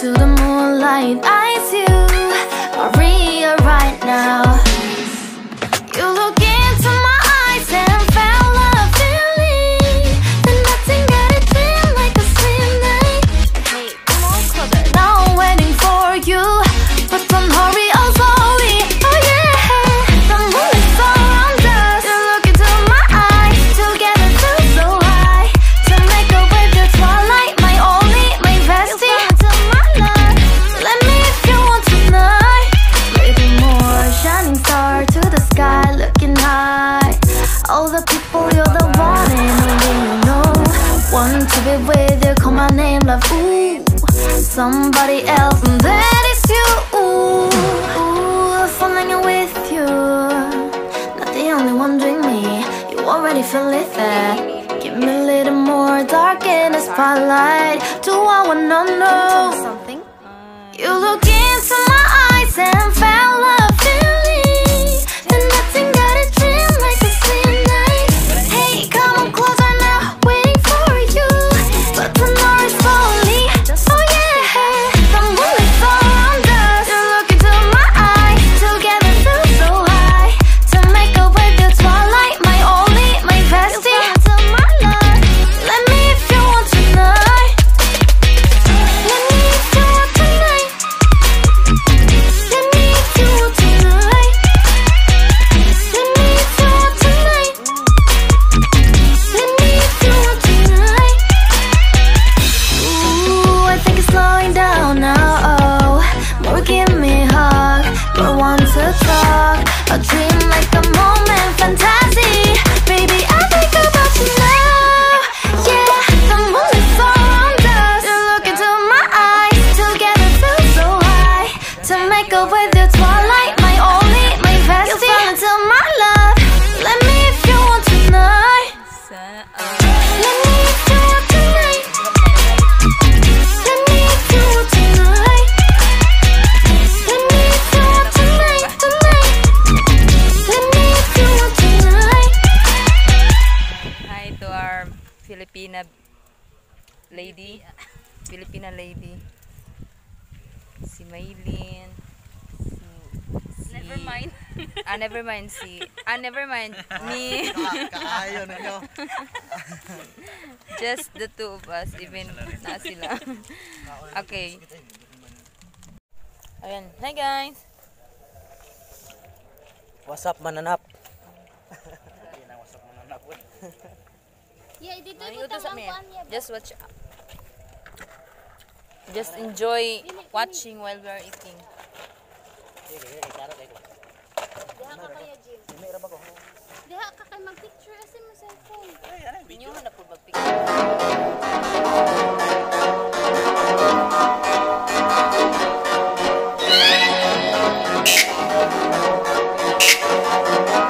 to the moonlight. I eyes you Maria right now. Love. Ooh, somebody else, and that is you. Ooh, falling with you. Not the only one doing me. You already feel it there. Give me a little more dark in the spotlight. Do I wanna know To make up with the twilight, my only, my bestie. You fall into my love. Let me if you want tonight. Let me if you want tonight. Let me if you want tonight. Let me if you want tonight, tonight. Let me if you want tonight. Hi to our Filipina lady. Filipina lady. Si Maylin. Si, Never mind. ah, never mind. Si, ah, never mind. Me. Kaayo ninyo. Just the two of us. Even na sila. okay. Ayan. Hi guys. What's up, mananap? Yeah, dito dito utos sa ang kuan niya. Just watch. Just enjoy watching while we are eating. Diha ka kaya Jim. Diha ka kay mag-picture kasi mo cellphone. Inyo na po mag-picture. Let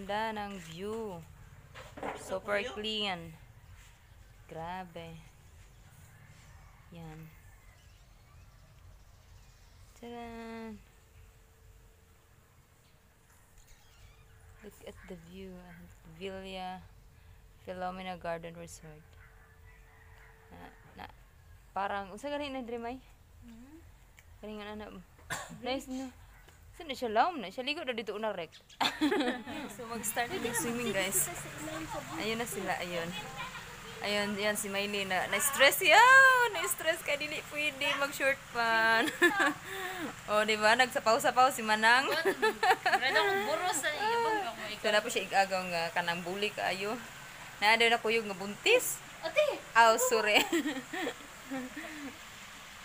ganda ng view. Super clean. Grabe. Yan. Tadaan! Look at the view. Villa Philomena Garden Resort. Na, na, parang, usa galing na dream ay? Galing nga na. Nice no. Saan na siya laom na? Siya ligo na dito una rek. so mag-start na swimming guys. Ayun na sila, ayun. Ayun, yan si Miley na na-stress yan. Na-stress ka dili pwede mag-short pan. oh, di ba? Nagsapaw-sapaw si Manang. Rado kong buros sa ibang so na po siya igagaw nga kanang buli kaayo. Na na kuyog nga buntis. Ate, Aw, sorry.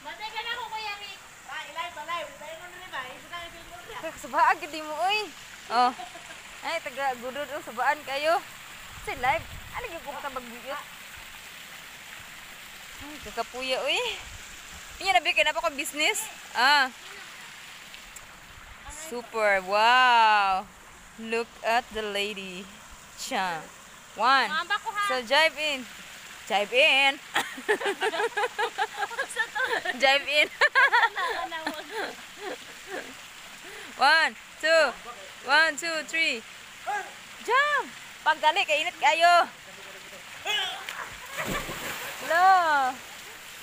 batay ka na ako kuya Rick. Sabaan gid mo oy. Oh. Ay taga gudod oh sabaan kayo. Sa live. Ano gyud ko ka magbiyot? Ay kakapuya oy. Inya na bikin apa ko business? Ah. Super. Wow. Look at the lady. Cha. One. So jive in. Jive in. jive in. One, two, one, two, three. Jump! Pagdali, kainit kayo. Hello.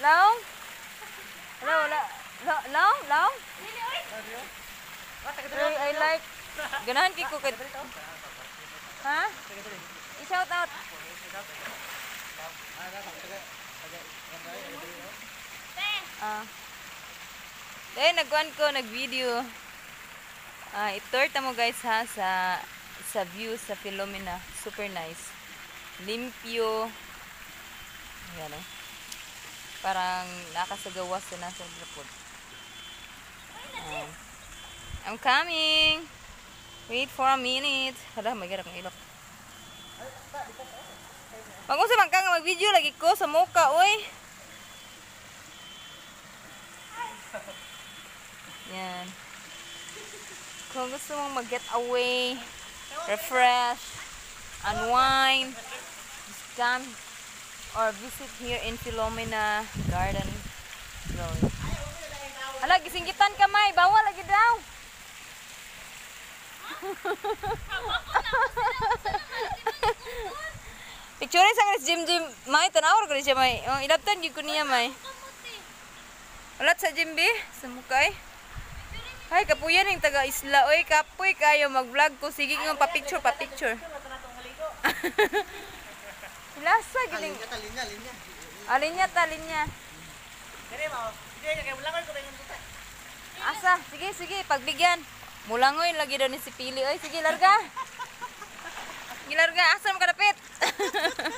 Long? Hello, la, long, long? Hey, I like. Ganahan kay ko kay. Ha? I-shout out. Ah. Dahil nagkuhan ko, nag-video. Ah, i-tour mo guys ha sa sa view sa Philomena. Super nice. Limpyo. Ayan oh. Parang nakasagawas na nasa drapod. Ah. I'm coming. Wait for a minute. Hala, may gara kong ilok. Pag unsa man ka nga mag-video lagi ko sa muka, oy. Kung gusto mong mag-get away, refresh, unwind, just come or visit here in Philomena Garden Road. Hala, gisinggitan ka, May. Bawal lagi daw. Picture sa kanis Jim Jim. May, tanawar ko siya, May. Oh, ilaptan gyud ko niya, May. Ulat sa Jimbi, sa mukay. Ay, kapuyan yung taga isla. Oy, kapoy kayo mag-vlog ko. Sige nga, pa-picture, pa-picture. Lasa, giling. Linya, linya. Alinya ta, linya. Kaya mo, ka kaya bulangan ko rin tuta. Asa, sige, sige, pagbigyan. Mulangoy, lagi daw ni si Pili. Oy, sige, larga. Sige, larga. Asa mo kadapit?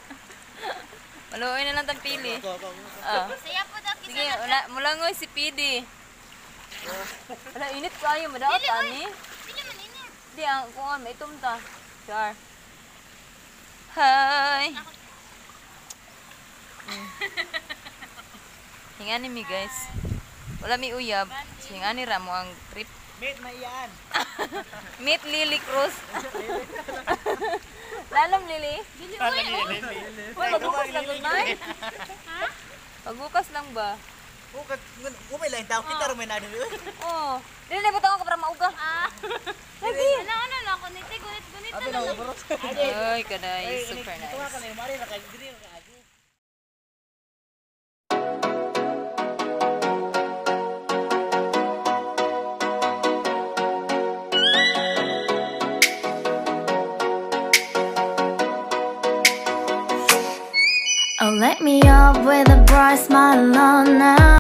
Maluoy na lang tang Pili. Ako, ako. Ah. Sige, wala, mulangoy si Pidi. Wala, init kayo. Madaot, ani. Hindi man ini. Di, ang kung ano, may tumta. Char. Hi! Mm. Hingani mi guys. Wala mi uyab. Hingani ra mo ang trip. Mate, may yan. Meet Lily Cruz. Lalom Lily. Uy, magbukas lang Nay. Ha? Magbukas lang ba? Bukat, umay lang tao. Kita rin may nado. Oo. Dili na butang para mauga. Ah. Lagi. Ano ano na ako gunit gunit na lang. Ay, kanay. Super ka nice. na, mari na kayo. Dili ka agi. Oh, let me up with a bright smile on now.